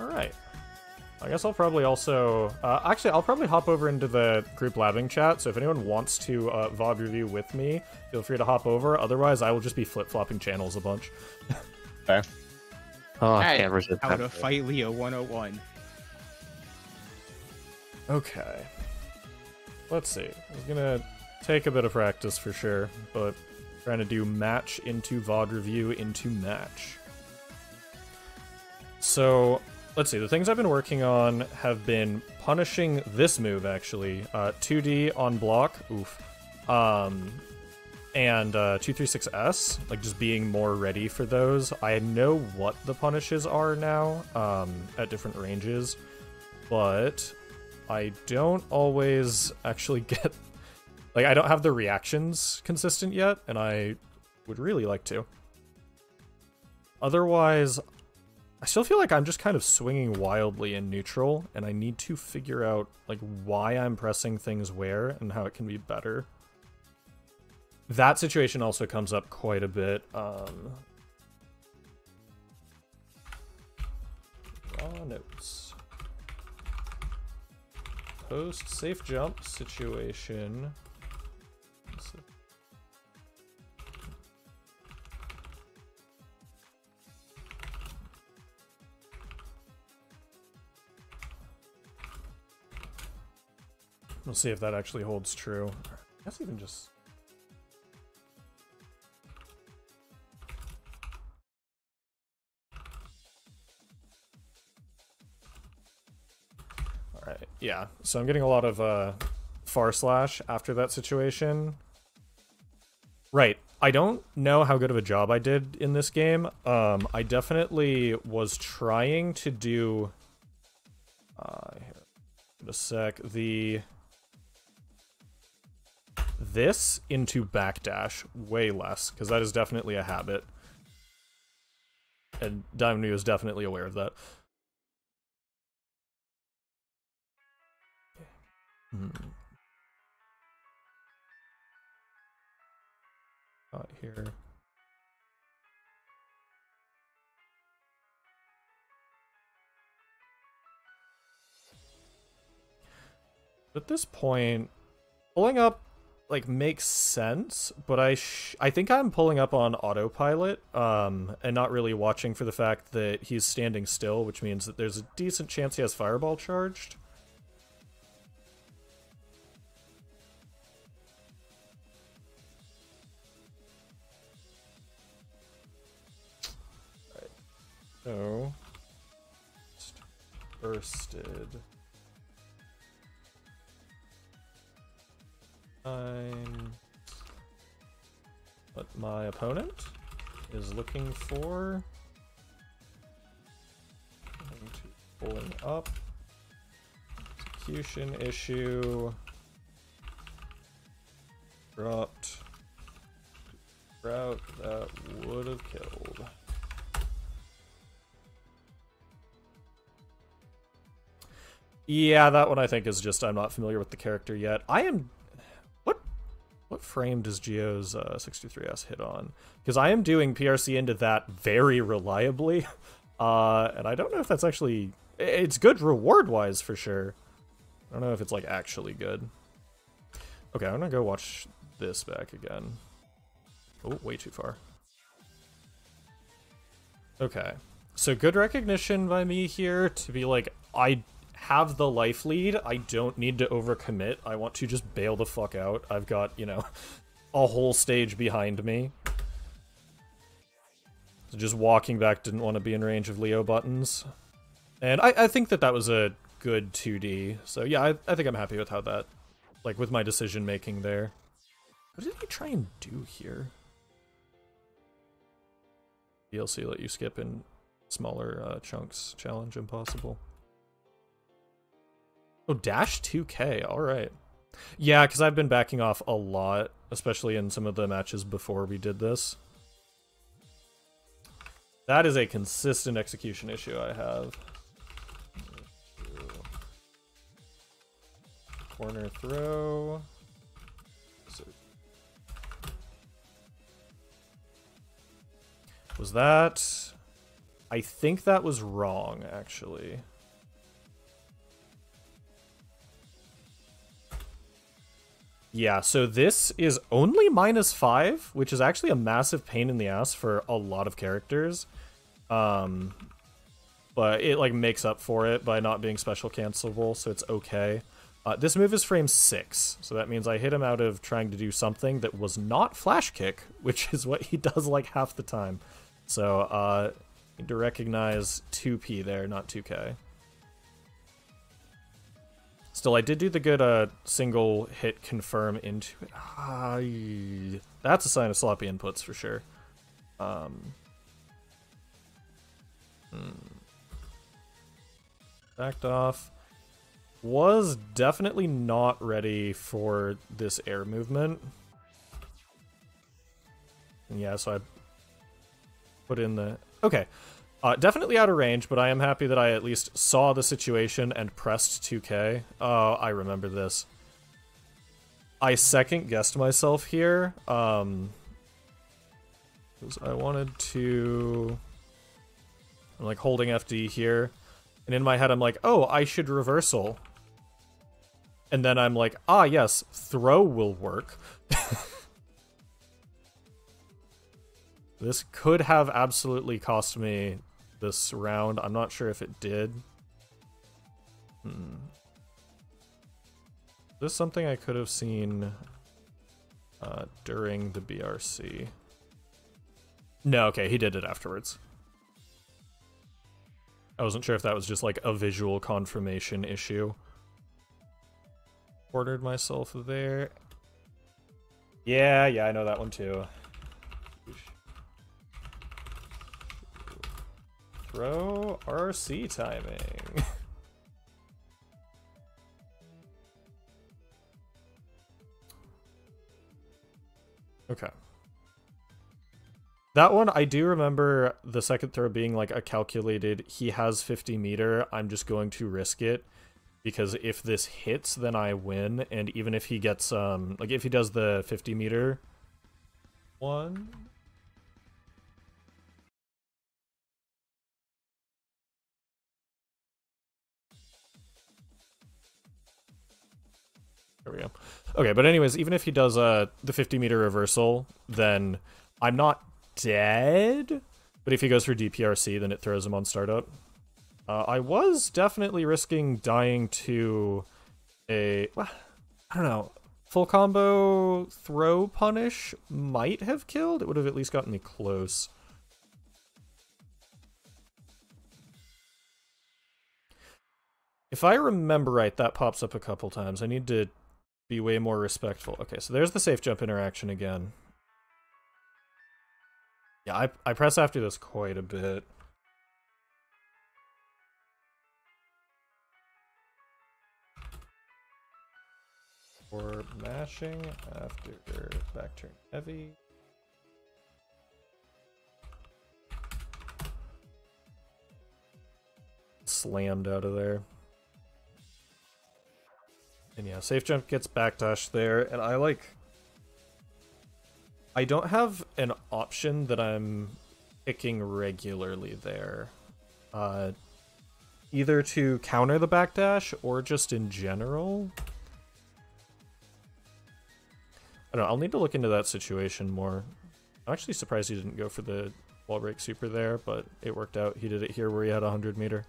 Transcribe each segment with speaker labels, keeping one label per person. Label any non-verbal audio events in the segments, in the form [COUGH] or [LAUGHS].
Speaker 1: Alright. I guess I'll probably also... Uh, actually, I'll probably hop over into the group labbing chat, so if anyone wants to uh, VOD review with me, feel free to hop over. Otherwise, I will just be flip-flopping channels a bunch.
Speaker 2: Okay.
Speaker 3: Oh,
Speaker 4: Hey,
Speaker 3: cameras are
Speaker 4: How to
Speaker 3: tough.
Speaker 4: fight Leo 101.
Speaker 1: Okay. Let's see. I was gonna take a bit of practice for sure, but trying to do match into VOD review into match. So, let's see. The things I've been working on have been punishing this move, actually. Uh, 2D on block. Oof. Um, and uh, 236S, like just being more ready for those. I know what the punishes are now um, at different ranges, but I don't always actually [LAUGHS] get like I don't have the reactions consistent yet, and I would really like to. Otherwise, I still feel like I'm just kind of swinging wildly in neutral, and I need to figure out like why I'm pressing things where and how it can be better. That situation also comes up quite a bit. Um, notes post safe jump situation. We'll see if that actually holds true. I guess even just. Alright, yeah. So I'm getting a lot of uh, far slash after that situation. Right. I don't know how good of a job I did in this game. Um, I definitely was trying to do. Uh, here, in a sec. The this into backdash way less because that is definitely a habit, and Diamond is definitely aware of that. Hmm. Not here. At this point, pulling up like makes sense, but I I think I'm pulling up on autopilot um and not really watching for the fact that he's standing still, which means that there's a decent chance he has fireball charged. Just bursted. I'm what my opponent is looking for. Pulling up. Execution issue. Dropped. Route that would have killed. Yeah, that one I think is just I'm not familiar with the character yet. I am what frame does Gio's uh, 63S hit on? Because I am doing PRC into that very reliably, [LAUGHS] uh, and I don't know if that's actually it's good reward wise for sure. I don't know if it's like actually good. Okay, I'm gonna go watch this back again. Oh, way too far. Okay, so good recognition by me here to be like I have the life lead. I don't need to overcommit. I want to just bail the fuck out. I've got, you know, [LAUGHS] a whole stage behind me. So just walking back didn't want to be in range of Leo buttons. And I, I think that that was a good 2D. So yeah, I, I think I'm happy with how that, like with my decision making there. What did he try and do here? DLC let you skip in smaller uh, chunks. Challenge impossible. Oh, dash 2k. All right. Yeah, because I've been backing off a lot, especially in some of the matches before we did this. That is a consistent execution issue I have. Corner throw. Was that I think that was wrong, actually. Yeah, so this is only minus five, which is actually a massive pain in the ass for a lot of characters. Um, but it like makes up for it by not being special cancelable, so it's okay. Uh, this move is frame six, so that means I hit him out of trying to do something that was not flash kick, [LAUGHS] which is what he does like half the time. So uh, need to recognize 2p there, not 2k. Still, I did do the good uh, single hit confirm into it. Ah, that's a sign of sloppy inputs for sure. Um, hmm. Backed off. Was definitely not ready for this air movement. Yeah, so I put in the... Okay. Uh, definitely out of range, but I am happy that I at least saw the situation and pressed 2k. Oh, I remember this. I second guessed myself here. Um, I wanted to... I'm like holding FD here. And in my head, I'm like, oh, I should reversal. And then I'm like, ah, yes, throw will work. [LAUGHS] this could have absolutely cost me this round. I'm not sure if it did. Hmm. Is this something I could have seen uh, during the BRC? No, okay, he did it afterwards. I wasn't sure if that was just like a visual confirmation issue. Ordered myself there. Yeah, yeah, I know that one too. Throw RC timing. [LAUGHS] okay. That one, I do remember the second throw being like a calculated, he has 50 meter, I'm just going to risk it. Because if this hits, then I win. And even if he gets, um, like if he does the 50 meter one, There we go. Okay, but anyways, even if he does uh the 50 meter reversal, then I'm not dead. But if he goes for DPRC, then it throws him on startup. Uh, I was definitely risking dying to a... Well, I don't know. Full combo throw punish might have killed. It would have at least gotten me close. If I remember right, that pops up a couple times. I need to be way more respectful. Okay, so there's the safe jump interaction again. Yeah, I, I press after this quite a bit. For mashing after er, back turn heavy. Slammed out of there. And yeah, safe jump gets backdash there, and I like... I don't have an option that I'm picking regularly there. Uh, either to counter the backdash or just in general. I don't know, I'll need to look into that situation more. I'm actually surprised he didn't go for the wall break super there, but it worked out. He did it here where he had 100 meter.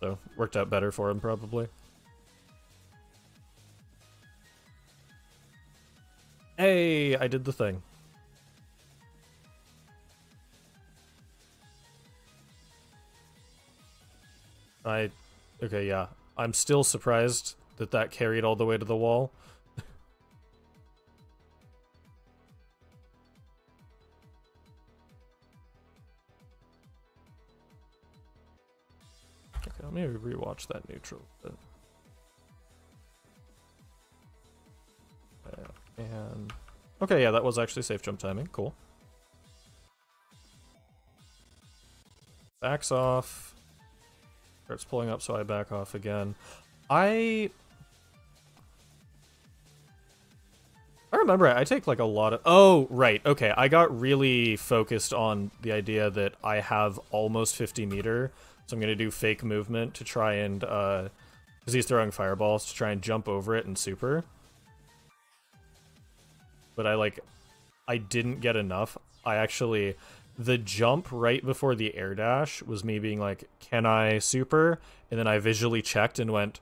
Speaker 1: So, worked out better for him probably. Hey, I did the thing. I... Okay, yeah. I'm still surprised that that carried all the way to the wall. [LAUGHS] okay, let me rewatch that neutral. And okay, yeah, that was actually safe jump timing. Cool. Backs off. Starts pulling up, so I back off again. I... I remember I take like a lot of. Oh, right. Okay, I got really focused on the idea that I have almost 50 meter, so I'm gonna do fake movement to try and, uh, because he's throwing fireballs to try and jump over it and super. But I like, I didn't get enough. I actually, the jump right before the air dash was me being like, can I super? And then I visually checked and went,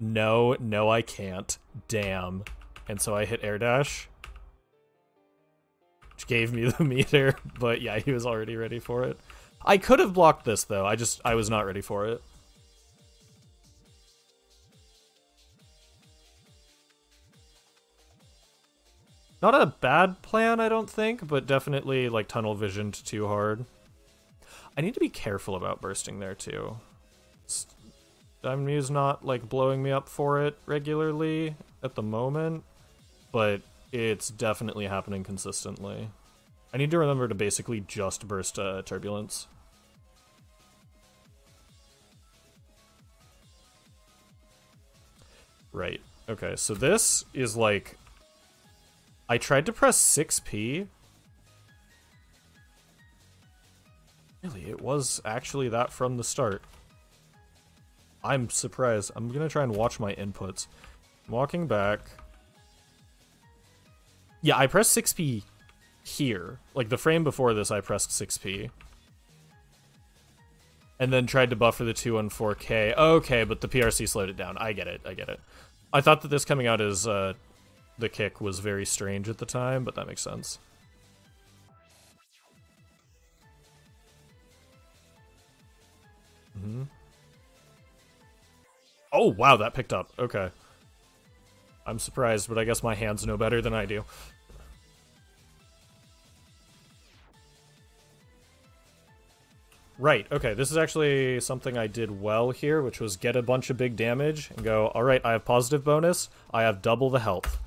Speaker 1: no, no, I can't. Damn. And so I hit air dash. Which gave me [LAUGHS] the meter, but yeah, he was already ready for it. I could have blocked this though. I just I was not ready for it. Not a bad plan, I don't think, but definitely like tunnel visioned too hard. I need to be careful about bursting there too. Diamond not like blowing me up for it regularly at the moment, but it's definitely happening consistently. I need to remember to basically just burst uh, Turbulenz. Right. Okay, so this is like... I tried to press 6p. Really, it was actually that from the start. I'm surprised. I'm gonna try and watch my inputs. Walking back. Yeah, I pressed 6p here. Like, the frame before this, I pressed 6p. And then tried to buffer the 2 on 4K. Okay, but the PRC slowed it down. I get it, I get it. I thought that this coming out is uh, the kick was very strange at the time, but that makes sense. Mm-hmm. Oh, wow, that picked up. Okay. I'm surprised, but I guess my hands know better than I do. Right, okay, this is actually something I did well here, which was get a bunch of big damage and go, alright, I have positive bonus, I have double the health.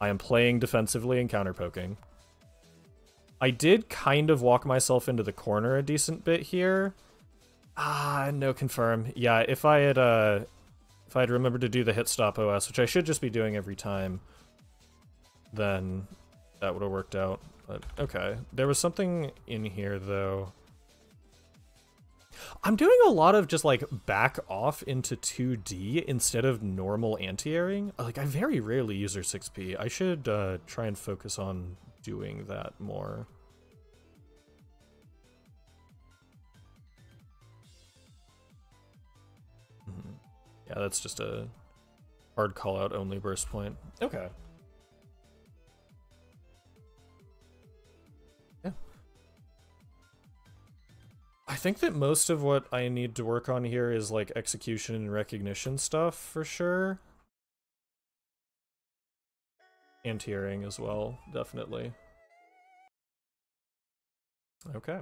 Speaker 1: I am playing defensively and counter poking. I did kind of walk myself into the corner a decent bit here. Ah, no confirm. Yeah, if I had uh if I had remembered to do the hit stop OS, which I should just be doing every time, then that would have worked out. But okay. There was something in here though. I'm doing a lot of just like back off into 2D instead of normal anti-airing. Like I very rarely use her 6P. I should uh, try and focus on doing that more. Yeah, that's just a hard call out only burst point. Okay. I think that most of what I need to work on here is like execution and recognition stuff for sure. And hearing as well, definitely. Okay.